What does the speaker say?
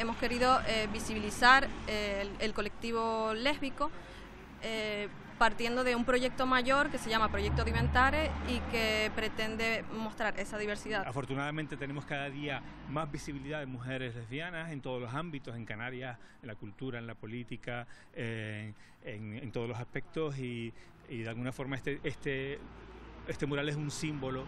hemos querido eh, visibilizar eh, el, el, colectivo lésbico eh, partiendo de un proyecto mayor que se llama Proyecto Diventare y que pretende mostrar esa diversidad. Afortunadamente tenemos cada día más visibilidad de mujeres lesbianas en todos los ámbitos, en Canarias, en la cultura, en la política, en, en, en, todos los aspectos y, y de alguna forma este, este, este mural es un símbolo